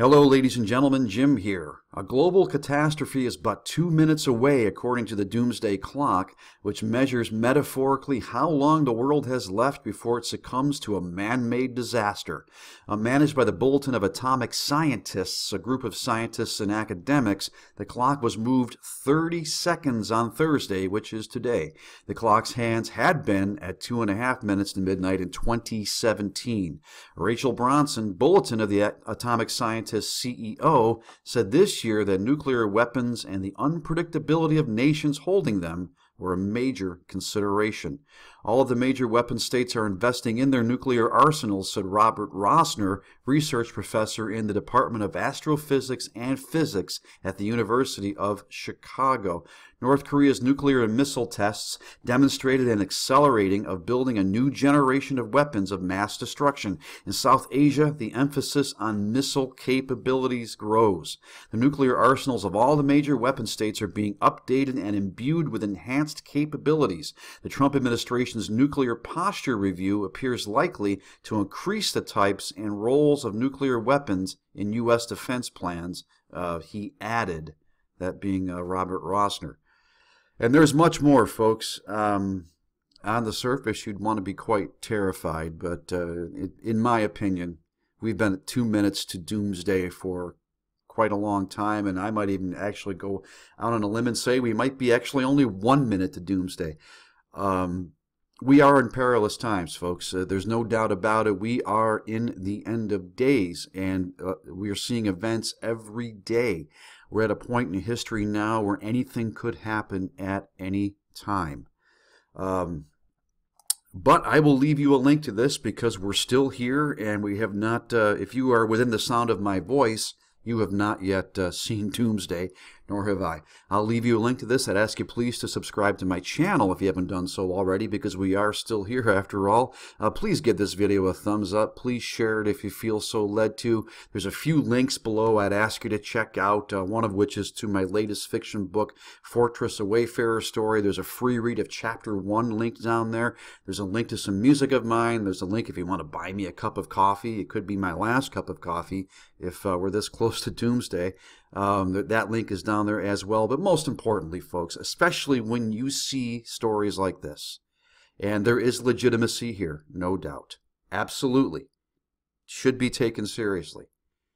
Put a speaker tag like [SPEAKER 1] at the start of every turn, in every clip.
[SPEAKER 1] Hello, ladies and gentlemen, Jim here. A global catastrophe is but two minutes away, according to the doomsday clock, which measures metaphorically how long the world has left before it succumbs to a man made disaster. Uh, managed by the Bulletin of Atomic Scientists, a group of scientists and academics, the clock was moved 30 seconds on Thursday, which is today. The clock's hands had been at two and a half minutes to midnight in 2017. Rachel Bronson, Bulletin of the Atomic Scientists, CEO, said this year that nuclear weapons and the unpredictability of nations holding them were a major consideration. All of the major weapon states are investing in their nuclear arsenals, said Robert Rosner, research professor in the Department of Astrophysics and Physics at the University of Chicago. North Korea's nuclear and missile tests demonstrated an accelerating of building a new generation of weapons of mass destruction. In South Asia, the emphasis on missile capabilities grows. The nuclear arsenals of all the major weapon states are being updated and imbued with enhanced capabilities. The Trump nuclear posture review appears likely to increase the types and roles of nuclear weapons in U.S. defense plans, uh, he added, that being uh, Robert Rosner. And there's much more, folks. Um, on the surface, you'd want to be quite terrified, but uh, it, in my opinion, we've been at two minutes to doomsday for quite a long time, and I might even actually go out on a limb and say we might be actually only one minute to doomsday. Um, we are in perilous times, folks. Uh, there's no doubt about it. We are in the end of days, and uh, we are seeing events every day. We're at a point in history now where anything could happen at any time. Um, but I will leave you a link to this because we're still here and we have not, uh, if you are within the sound of my voice, you have not yet uh, seen Doomsday nor have I. I'll leave you a link to this. I'd ask you please to subscribe to my channel if you haven't done so already because we are still here after all. Uh, please give this video a thumbs up. Please share it if you feel so led to. There's a few links below I'd ask you to check out, uh, one of which is to my latest fiction book, Fortress, a Wayfarer Story. There's a free read of chapter one linked down there. There's a link to some music of mine. There's a link if you want to buy me a cup of coffee. It could be my last cup of coffee if uh, we're this close to doomsday. Um, that, that link is down there as well. But most importantly, folks, especially when you see stories like this, and there is legitimacy here, no doubt, absolutely, should be taken seriously.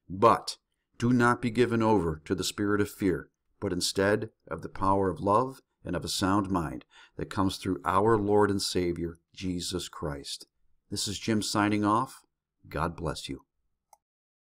[SPEAKER 1] But do not be given over to the spirit of fear, but instead of the power of love and of a sound mind that comes through our Lord and Savior, Jesus Christ. This is Jim signing off. God bless you.